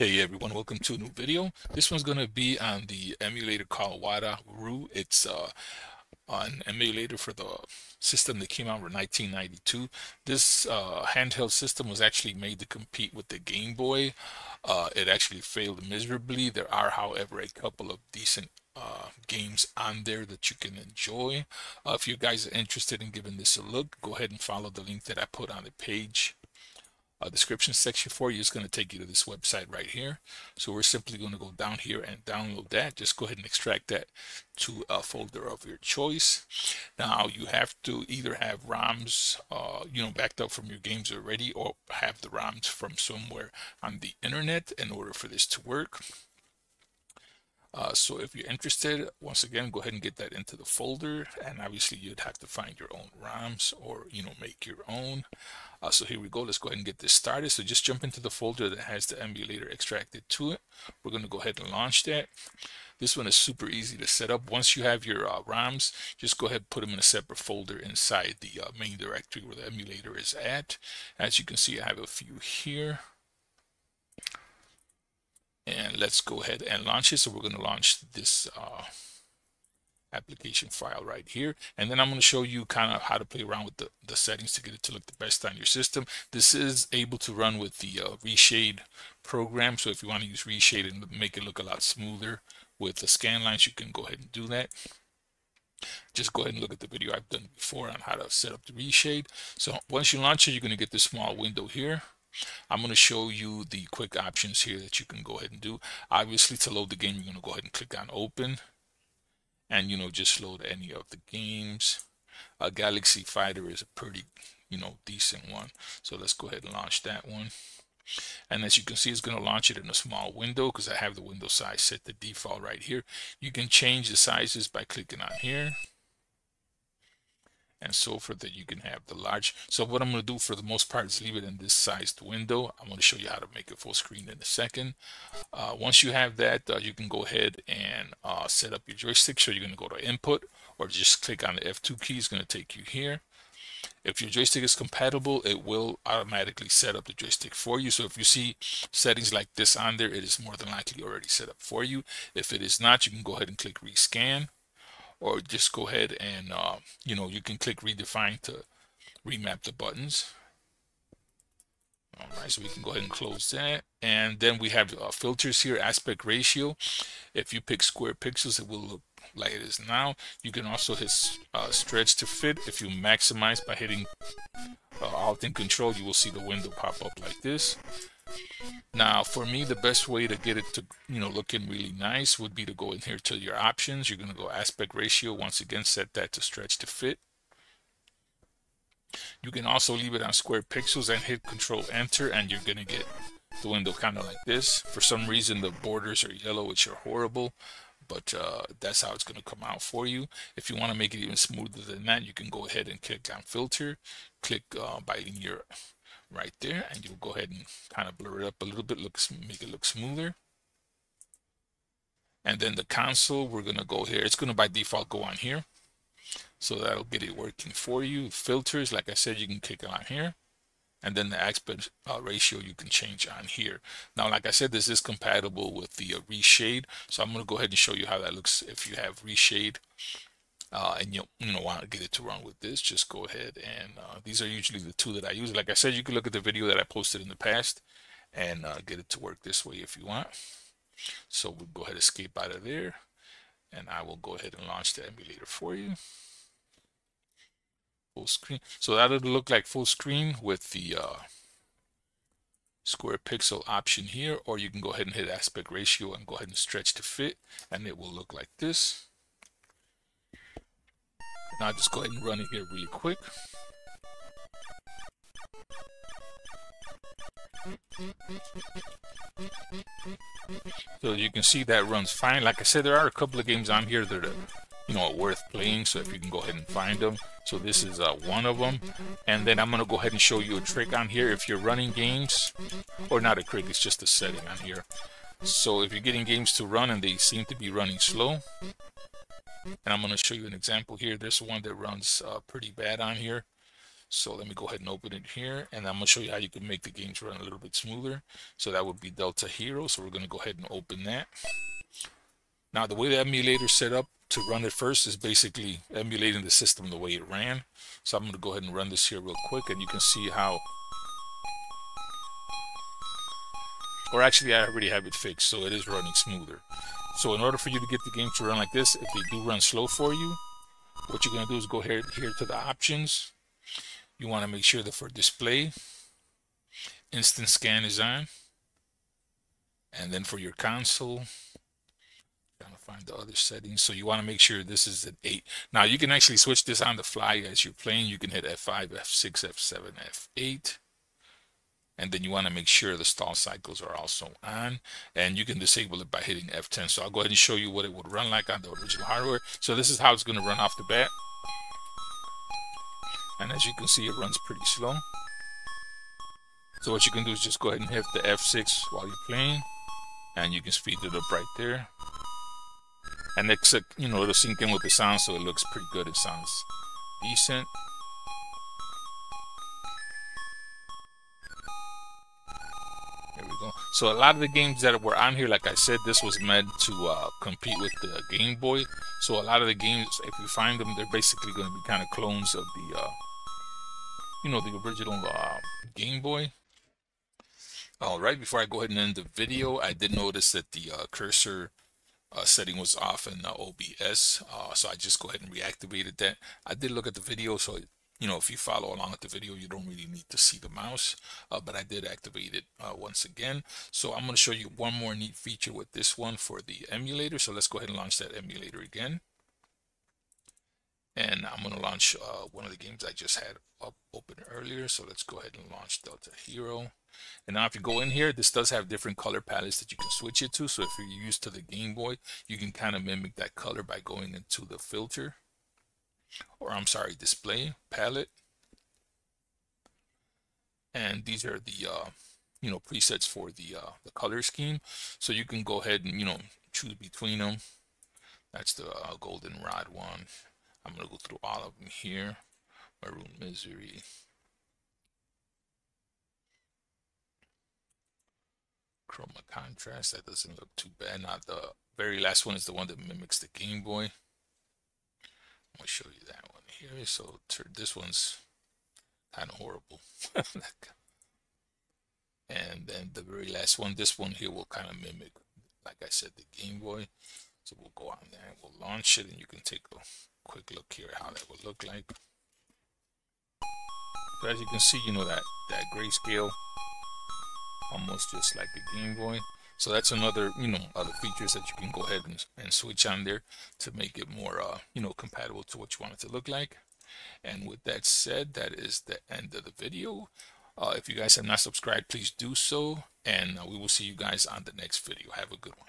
Hey everyone, welcome to a new video. This one's going to be on the emulator called Wataroo. It's uh, an emulator for the system that came out in 1992. This uh, handheld system was actually made to compete with the Game Boy. Uh, it actually failed miserably. There are, however, a couple of decent uh, games on there that you can enjoy. Uh, if you guys are interested in giving this a look, go ahead and follow the link that I put on the page uh, description section for you is going to take you to this website right here. So we're simply going to go down here and download that. Just go ahead and extract that to a folder of your choice. Now you have to either have ROMs, uh, you know, backed up from your games already or have the ROMs from somewhere on the internet in order for this to work. Uh, so if you're interested, once again, go ahead and get that into the folder. And obviously you'd have to find your own ROMs or, you know, make your own. Uh, so here we go. Let's go ahead and get this started. So just jump into the folder that has the emulator extracted to it. We're going to go ahead and launch that. This one is super easy to set up. Once you have your uh, ROMs, just go ahead and put them in a separate folder inside the uh, main directory where the emulator is at. As you can see, I have a few here let's go ahead and launch it. So we're going to launch this uh, application file right here. And then I'm going to show you kind of how to play around with the, the settings to get it to look the best on your system. This is able to run with the uh, Reshade program. So if you want to use Reshade and make it look a lot smoother with the scan lines, you can go ahead and do that. Just go ahead and look at the video I've done before on how to set up the Reshade. So once you launch it, you're going to get this small window here. I'm going to show you the quick options here that you can go ahead and do. Obviously, to load the game, you're going to go ahead and click on open and, you know, just load any of the games. Uh, Galaxy Fighter is a pretty, you know, decent one. So let's go ahead and launch that one. And as you can see, it's going to launch it in a small window because I have the window size set to default right here. You can change the sizes by clicking on here and so forth that you can have the large. So what I'm going to do for the most part is leave it in this sized window. I'm going to show you how to make it full screen in a second. Uh, once you have that, uh, you can go ahead and uh, set up your joystick. So you're going to go to input or just click on the F2 key. It's going to take you here. If your joystick is compatible, it will automatically set up the joystick for you. So if you see settings like this on there, it is more than likely already set up for you. If it is not, you can go ahead and click rescan or just go ahead and uh, you know you can click redefine to remap the buttons. All right so we can go ahead and close that. And then we have uh, filters here aspect ratio. If you pick square pixels it will look like it is now. You can also hit uh, stretch to fit. If you maximize by hitting uh, alt and control you will see the window pop up like this now, for me, the best way to get it to, you know, looking really nice would be to go in here to your options. You're going to go aspect ratio. Once again, set that to stretch to fit. You can also leave it on square pixels and hit control enter and you're going to get the window kind of like this. For some reason, the borders are yellow, which are horrible, but uh, that's how it's going to come out for you. If you want to make it even smoother than that, you can go ahead and click on filter, click uh, bilinear right there and you'll go ahead and kind of blur it up a little bit looks make it look smoother. And then the console we're going to go here it's going to by default go on here. So that'll get it working for you. Filters like I said you can click it on here. And then the aspect uh, ratio you can change on here. Now like I said this is compatible with the uh, reshade. So I'm going to go ahead and show you how that looks if you have reshade uh, and you you know want to get it to run with this, just go ahead and uh, these are usually the two that I use. Like I said, you can look at the video that I posted in the past and uh, get it to work this way if you want. So we'll go ahead and escape out of there and I will go ahead and launch the emulator for you. Full screen. So that'll look like full screen with the uh, square pixel option here, or you can go ahead and hit aspect ratio and go ahead and stretch to fit and it will look like this. Now just go ahead and run it here really quick. So you can see that runs fine. Like I said, there are a couple of games on here that are, you know, worth playing. So if you can go ahead and find them. So this is uh, one of them. And then I'm going to go ahead and show you a trick on here. If you're running games, or not a trick, it's just a setting on here. So if you're getting games to run and they seem to be running slow, and I'm going to show you an example here. There's one that runs uh, pretty bad on here. So let me go ahead and open it here and I'm going to show you how you can make the games run a little bit smoother. So that would be Delta Hero. So we're going to go ahead and open that. Now the way the emulator set up to run it first is basically emulating the system the way it ran. So I'm going to go ahead and run this here real quick and you can see how or actually I already have it fixed so it is running smoother. So in order for you to get the game to run like this, if they do run slow for you, what you're going to do is go here, here to the options you want to make sure that for display, instant scan is on. And then for your console, trying to find the other settings. So you want to make sure this is an 8. Now you can actually switch this on the fly as you're playing. You can hit F5, F6, F7, F8. And then you want to make sure the stall cycles are also on. And you can disable it by hitting F10. So I'll go ahead and show you what it would run like on the original hardware. So this is how it's going to run off the bat and as you can see it runs pretty slow so what you can do is just go ahead and hit the F6 while you're playing and you can speed it up right there and it's a, you know it'll sync in with the sound so it looks pretty good it sounds decent so a lot of the games that were on here like I said this was meant to uh, compete with the Game Boy so a lot of the games if you find them they're basically going to be kind of clones of the uh, you know, the original uh, Game Boy. All right, before I go ahead and end the video, I did notice that the uh, cursor uh, setting was off in uh, OBS, so I just go ahead and reactivated that. I did look at the video, so you know, if you follow along with the video, you don't really need to see the mouse, uh, but I did activate it uh, once again. So I'm going to show you one more neat feature with this one for the emulator. So let's go ahead and launch that emulator again. And I'm going to launch uh, one of the games I just had up open earlier. So let's go ahead and launch Delta Hero. And now if you go in here this does have different color palettes that you can switch it to. So if you're used to the Game Boy you can kind of mimic that color by going into the filter or I'm sorry display palette and these are the uh, you know presets for the uh, the color scheme so you can go ahead and you know choose between them that's the uh, goldenrod one I'm going to go through all of them here. Maroon Misery. Chroma Contrast. That doesn't look too bad. Now the very last one is the one that mimics the Game Boy. To show you that one here. So this one's kind of horrible. and then the very last one, this one here will kind of mimic, like I said, the Game Boy. So we'll go on there, and we'll launch it, and you can take a quick look here how that would look like. So as you can see, you know that that grayscale, almost just like the Game Boy. So that's another, you know, other features that you can go ahead and, and switch on there to make it more, uh, you know, compatible to what you want it to look like. And with that said, that is the end of the video. Uh, if you guys have not subscribed, please do so. And uh, we will see you guys on the next video. Have a good one.